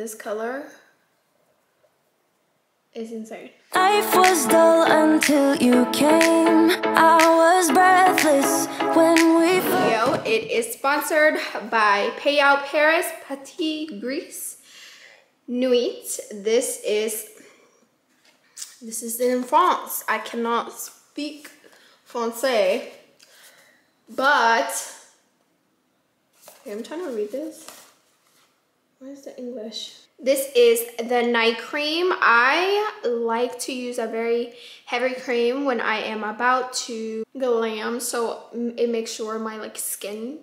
this color is insane. Life was dull until you came. I was breathless when we Yo, it is sponsored by Payout Paris Petit Gris Nuit. This is this is in France. I cannot speak Francais, but okay, I'm trying to read this. Where's the English? This is the night cream. I like to use a very heavy cream when I am about to glam, so it makes sure my like skin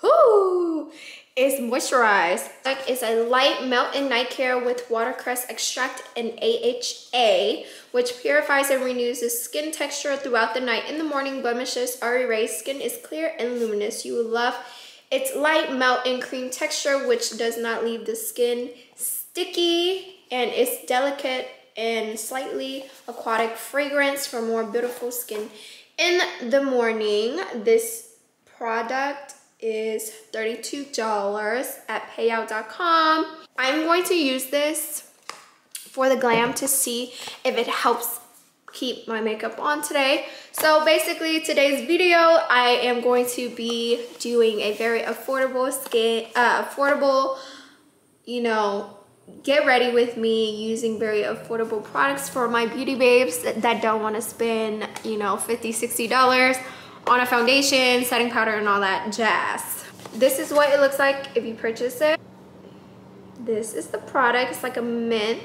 whoo, is moisturized. Like it's a light melt in night care with watercress extract and AHA, which purifies and renews the skin texture throughout the night. In the morning, blemishes are erased. Skin is clear and luminous. You will love it's light melt and cream texture, which does not leave the skin sticky and it's delicate and slightly aquatic fragrance for more beautiful skin in the morning. This product is $32 at payout.com. I'm going to use this for the glam to see if it helps keep my makeup on today. So basically today's video, I am going to be doing a very affordable skin, uh, affordable, you know, get ready with me using very affordable products for my beauty babes that don't want to spend, you know, 50 $60 on a foundation, setting powder, and all that jazz. This is what it looks like if you purchase it. This is the product. It's like a mint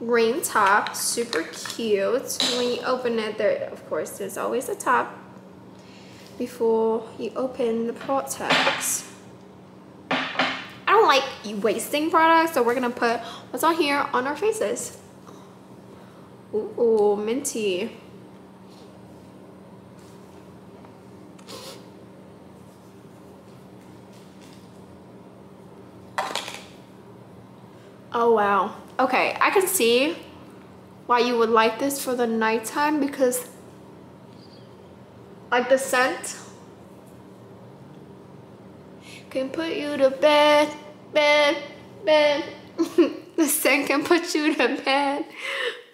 green top super cute. When you open it there of course there's always a top before you open the products. I don't like wasting products so we're gonna put what's on here on our faces. Ooh, minty. Oh wow. Okay, I can see why you would like this for the nighttime because like the scent can put you to bed, bed, bed. the scent can put you to bed.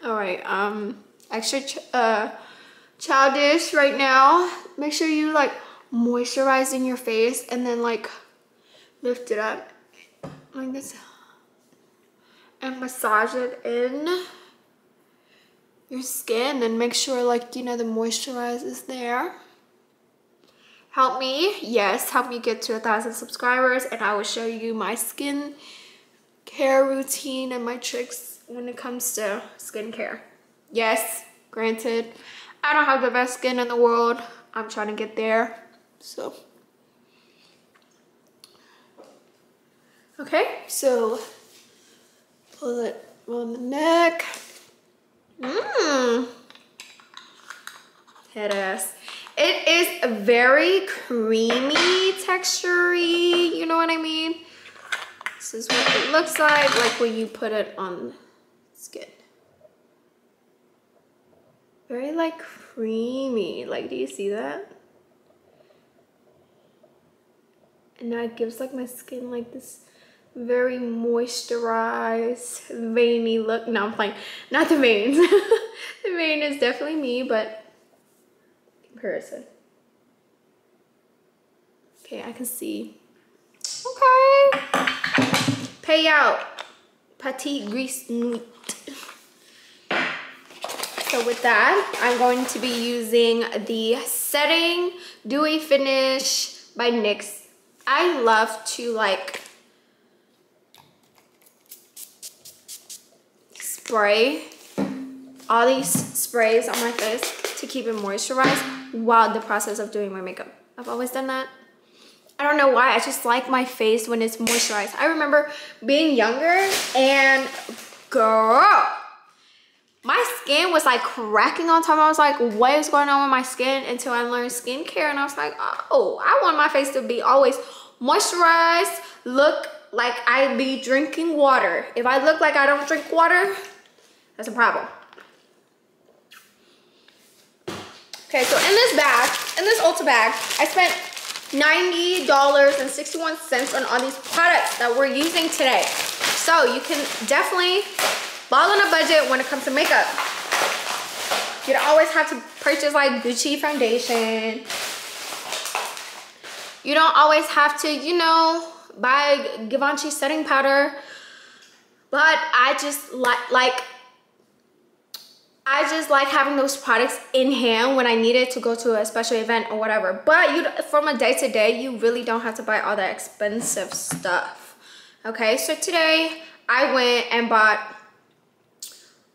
All right, um, extra ch uh, childish right now. Make sure you like moisturizing your face and then like lift it up like this and massage it in your skin and make sure like you know the moisturizer is there. Help me? Yes help me get to a thousand subscribers and i will show you my skin care routine and my tricks when it comes to skincare. Yes granted i don't have the best skin in the world. I'm trying to get there so. Okay so Pull it on the neck. Mmm. Head ass. It is very creamy texturey, you know what I mean? This is what it looks like, like when you put it on skin. Very like creamy, like do you see that? And now it gives like my skin like this very moisturized, veiny look. No, I'm playing. Not the veins. the vein is definitely me, but comparison. Okay, I can see. Okay. Payout. Petit Gris Nuit. So with that, I'm going to be using the Setting Dewy Finish by NYX. I love to like spray all these sprays on my face to keep it moisturized while the process of doing my makeup. I've always done that. I don't know why, I just like my face when it's moisturized. I remember being younger and girl, my skin was like cracking on top. I was like, what is going on with my skin until I learned skincare and I was like, oh, I want my face to be always moisturized, look like I be drinking water. If I look like I don't drink water, that's a problem. Okay, so in this bag, in this Ulta bag, I spent $90.61 on all these products that we're using today. So you can definitely ball on a budget when it comes to makeup. You don't always have to purchase like Gucci foundation. You don't always have to, you know, buy Givenchy setting powder. But I just like like I just like having those products in hand when I need it to go to a special event or whatever. But you, from a day to day, you really don't have to buy all that expensive stuff. Okay, so today I went and bought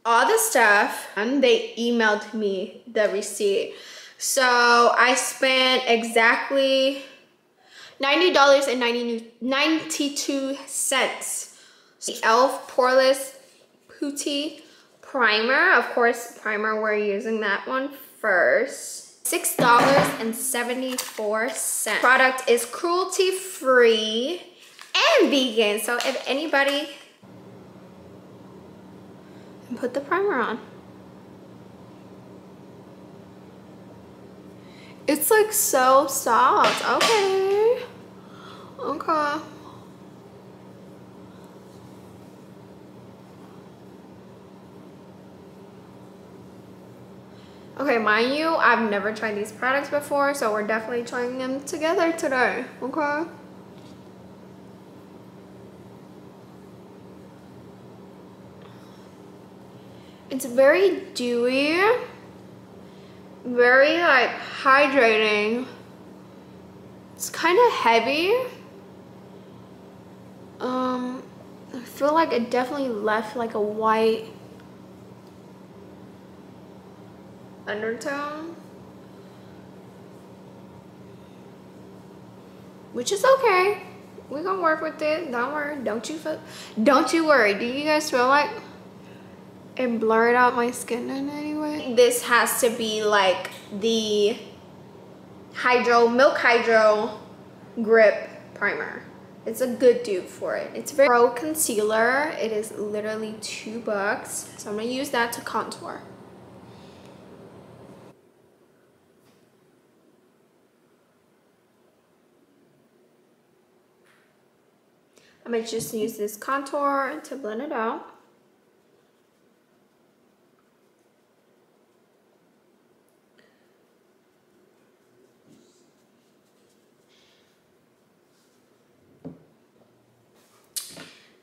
all the stuff and they emailed me the receipt. So I spent exactly $90.92. The e.l.f. Poreless Putty primer. Of course, primer, we're using that one first. $6.74. Product is cruelty free and vegan. So if anybody, put the primer on. It's like so soft. Okay. Okay. Okay, mind you, I've never tried these products before, so we're definitely trying them together today, okay? It's very dewy, very like hydrating. It's kind of heavy. Um, I feel like it definitely left like a white undertone. Which is okay. We're gonna work with it. Don't worry. Don't you feel don't you worry. Do you guys feel like it blurred out my skin in any way? This has to be like the hydro milk hydro grip primer. It's a good dupe for it. It's very pro concealer. It is literally two bucks. So I'm gonna use that to contour. I'm gonna just use this contour to blend it out.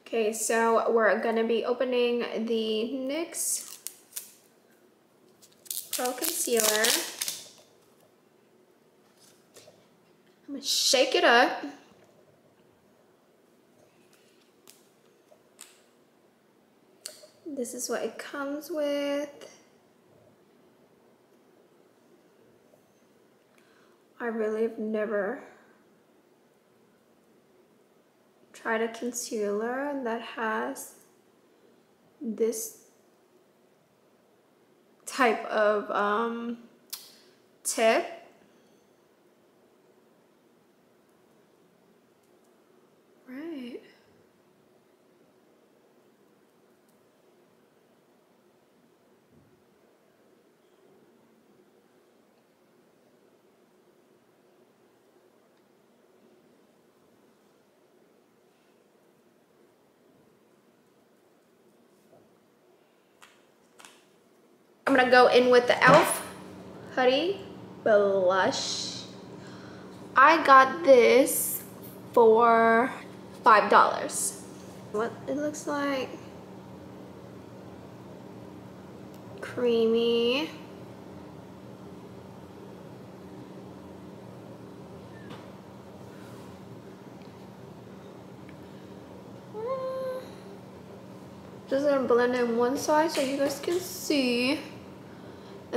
Okay, so we're gonna be opening the NYX Pro Concealer. I'm gonna shake it up. This is what it comes with. I really have never tried a concealer that has this type of um, tip I'm gonna go in with the e.l.f. Putty Blush. I got this for $5. What it looks like. Creamy. Just gonna blend in one side so you guys can see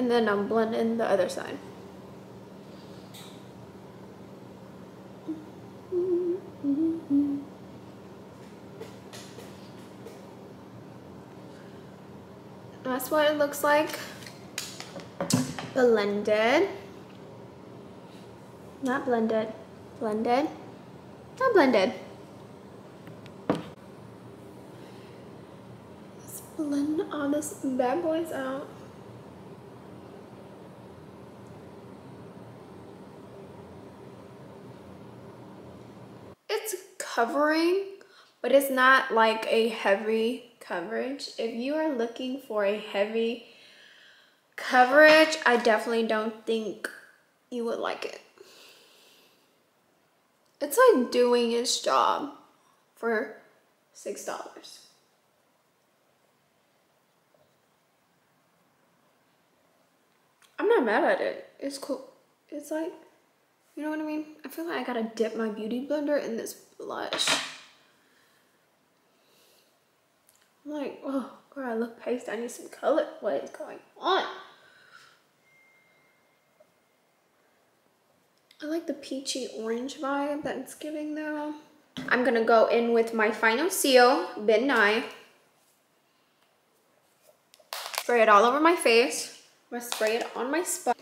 and then I'm blending the other side. That's what it looks like blended. Not blended, blended, not blended. Let's blend all this bad boys out. Covering, but it's not like a heavy coverage. If you are looking for a heavy coverage, I definitely don't think you would like it. It's like doing its job for $6. I'm not mad at it. It's cool. It's like, you know what I mean? I feel like I gotta dip my beauty blender in this blush. I'm like, oh, girl, I look pasty. I need some color. What is going on? I like the peachy orange vibe that it's giving though. I'm gonna go in with my final seal, Ben Nye. Spray it all over my face. I'm gonna spray it on my spot.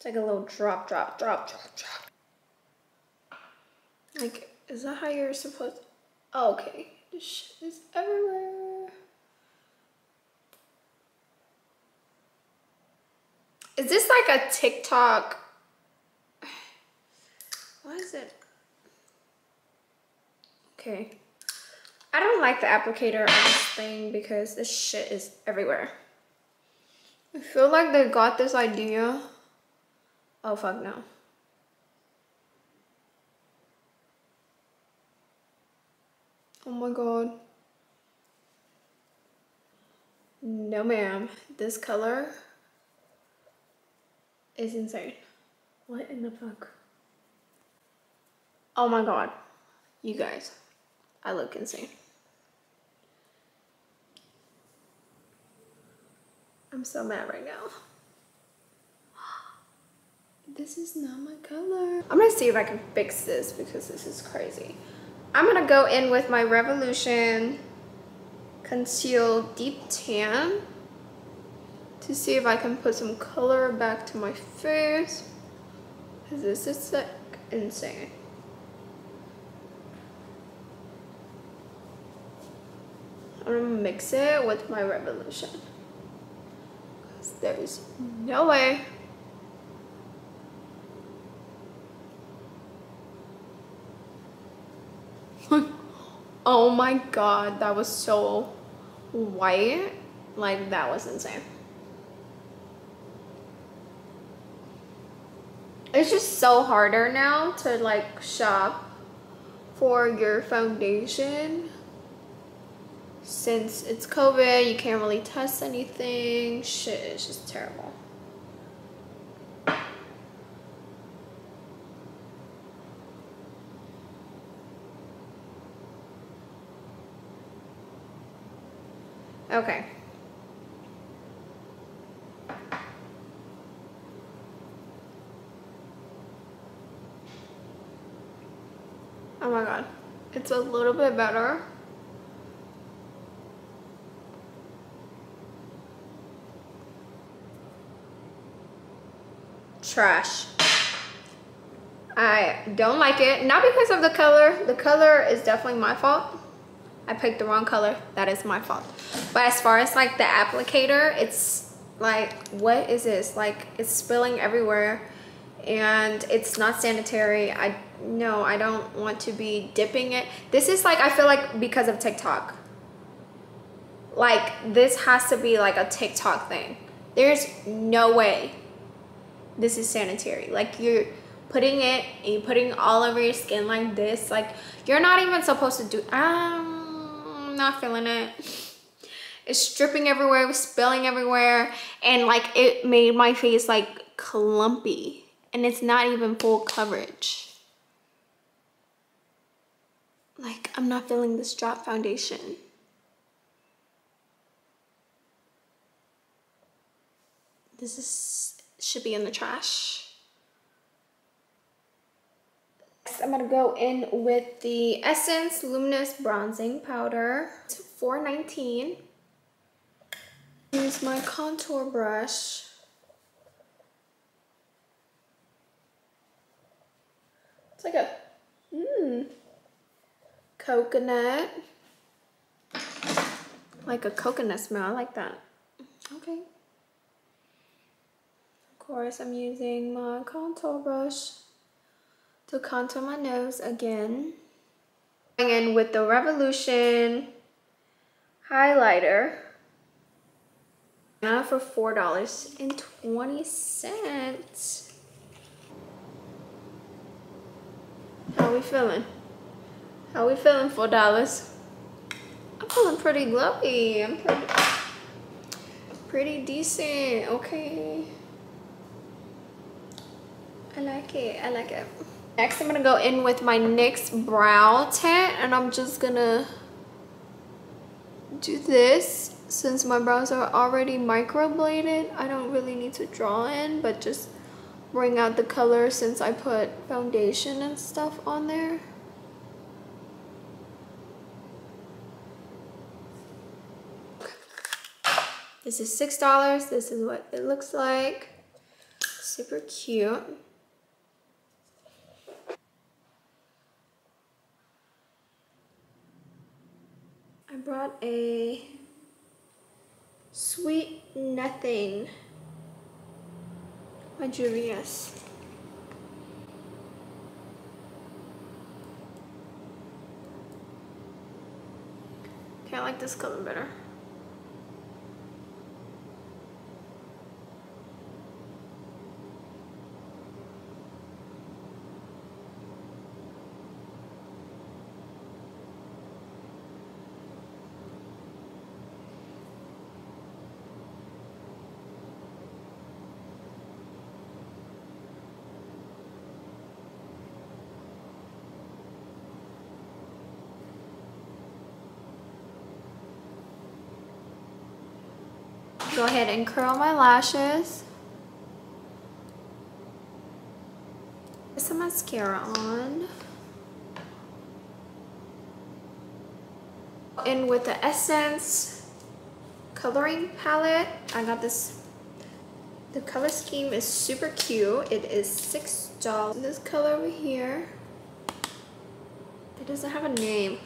It's like a little drop, drop, drop, drop, drop. Like, is that how you're supposed to? Oh, okay. This shit is everywhere. Is this like a TikTok? Why is it? Okay. I don't like the applicator on this thing because this shit is everywhere. I feel like they got this idea. Oh fuck no. Oh my god. No ma'am. This color is insane. What in the fuck? Oh my god. You guys. I look insane. I'm so mad right now. This is not my color. I'm gonna see if I can fix this because this is crazy. I'm gonna go in with my Revolution Conceal Deep Tan to see if I can put some color back to my face. Cause this is like insane. I'm gonna mix it with my Revolution. Cause there's no way oh my god, that was so white. Like, that was insane. It's just so harder now to like shop for your foundation since it's COVID, you can't really test anything. Shit, it's just terrible. Okay. Oh my god. It's a little bit better. Trash. I don't like it. Not because of the color. The color is definitely my fault. I picked the wrong color. That is my fault. But as far as like the applicator, it's like, what is this? Like it's spilling everywhere and it's not sanitary. I no, I don't want to be dipping it. This is like, I feel like because of TikTok. Like this has to be like a TikTok thing. There's no way this is sanitary. Like you're putting it and you're putting all over your skin like this. Like you're not even supposed to do, um, I'm not feeling it. It's dripping everywhere, spilling everywhere. And like it made my face like clumpy and it's not even full coverage. Like, I'm not feeling this drop foundation. This is should be in the trash. Next, I'm gonna go in with the Essence Luminous Bronzing Powder. It's 419. Use my contour brush. It's like a, mmm, coconut. Like a coconut smell, I like that. Okay. Of course, I'm using my contour brush to contour my nose again. Going in with the Revolution highlighter. Now for $4.20. How we feeling? How we feeling, $4? I'm feeling pretty glowy. I'm pretty, pretty decent, okay? I like it, I like it. Next, I'm gonna go in with my NYX Brow Tint and I'm just gonna do this. Since my brows are already microbladed, I don't really need to draw in, but just bring out the color since I put foundation and stuff on there. This is $6. This is what it looks like. Super cute. I brought a Sweet Nothing by Juvia's. Okay, I like this color better. Go ahead and curl my lashes. Put some mascara on. In with the Essence coloring palette. I got this. The color scheme is super cute. It is $6. This color over here. It doesn't have a name.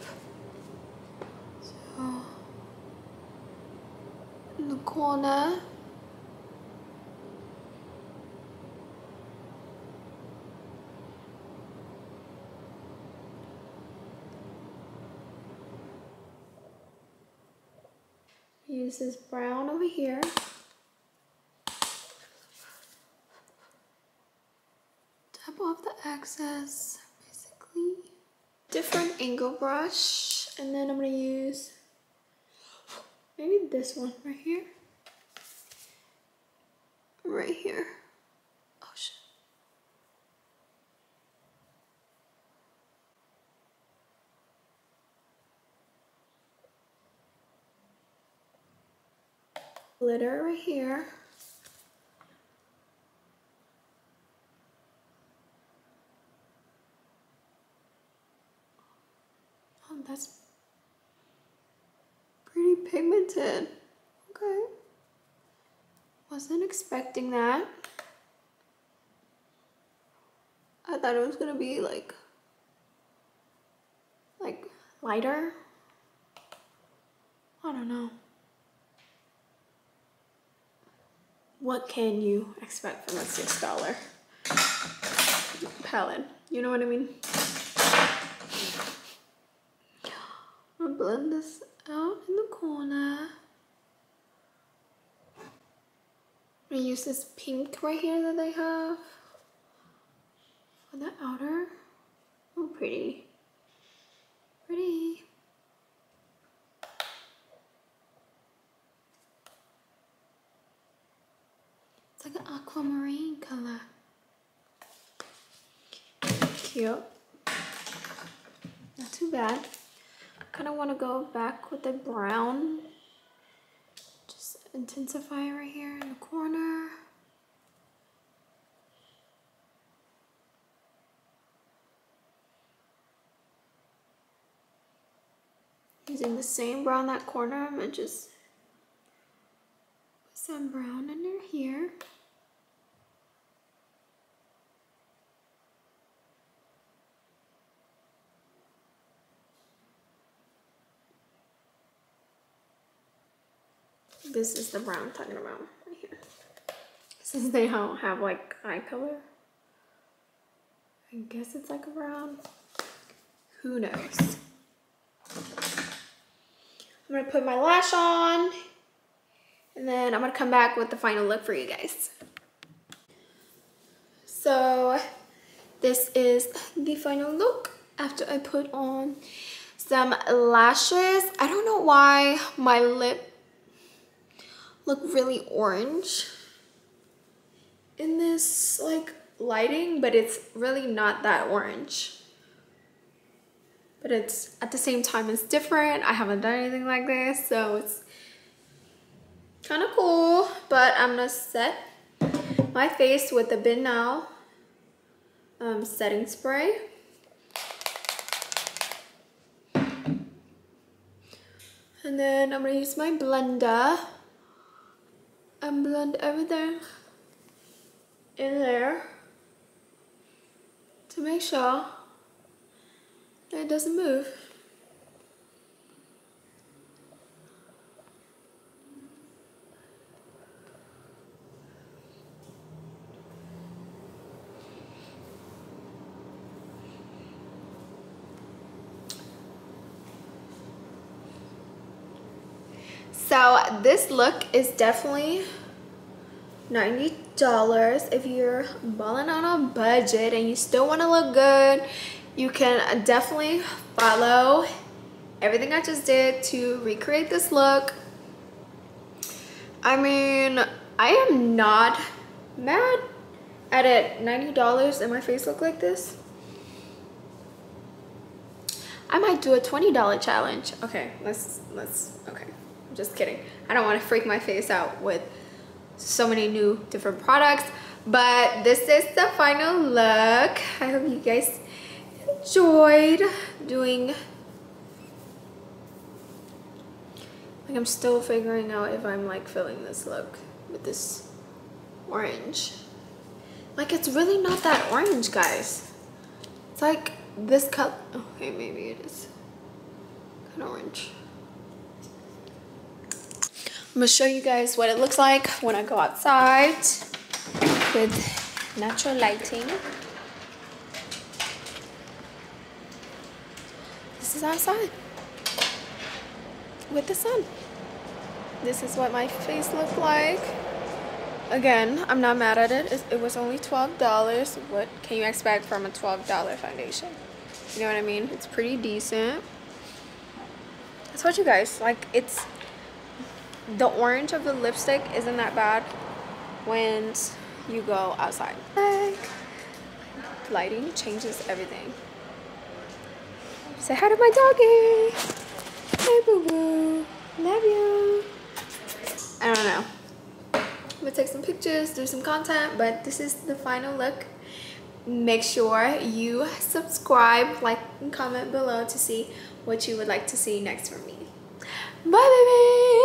So in the corner. Use this brown over here. Tap off the excess, basically. Different angle brush, and then I'm gonna use Maybe this one right here. Right here. Oh shit. Glitter right here. Oh, that's pretty pigmented. Okay. Wasn't expecting that. I thought it was gonna be like, like lighter. I don't know. What can you expect from a $6 palette? You know what I mean? I'll blend this out in the corner. I use this pink right here that they have for the outer. Oh, pretty. Pretty. It's like an aquamarine color. Cute. Not too bad kind of want to go back with the brown. Intensify right here in the corner. Using the same brown that corner, I'm to just put some brown under here. This is the brown I'm talking about right here. Since they don't have like eye color. I guess it's like around, who knows. I'm gonna put my lash on and then I'm gonna come back with the final look for you guys. So this is the final look after I put on some lashes. I don't know why my lip look really orange in this like lighting, but it's really not that orange. But it's at the same time it's different. I haven't done anything like this, so it's kind of cool. But I'm gonna set my face with the Ben Nye um, setting spray. And then I'm gonna use my blender and blend everything in there to make sure that it doesn't move. So this look is definitely $90 if you're balling on a budget and you still want to look good you can definitely follow everything I just did to recreate this look. I mean I am not mad at it. $90 and my face look like this? I might do a $20 challenge. Okay let's let's okay just kidding. I don't want to freak my face out with so many new different products. But this is the final look. I hope you guys enjoyed doing like I'm still figuring out if I'm like filling this look with this orange like it's really not that orange guys it's like this color okay maybe it is kind of orange I'm gonna show you guys what it looks like when I go outside with natural lighting. This is outside with the sun. This is what my face looked like. Again, I'm not mad at it. It was only $12. What can you expect from a $12 foundation? You know what I mean? It's pretty decent. I told you guys, like, it's the orange of the lipstick isn't that bad when you go outside. Like, lighting changes everything. Say hi to my doggy. Hey boo boo. Love you. I don't know. I'm gonna take some pictures, do some content, but this is the final look. Make sure you subscribe, like, and comment below to see what you would like to see next from me. Bye, baby!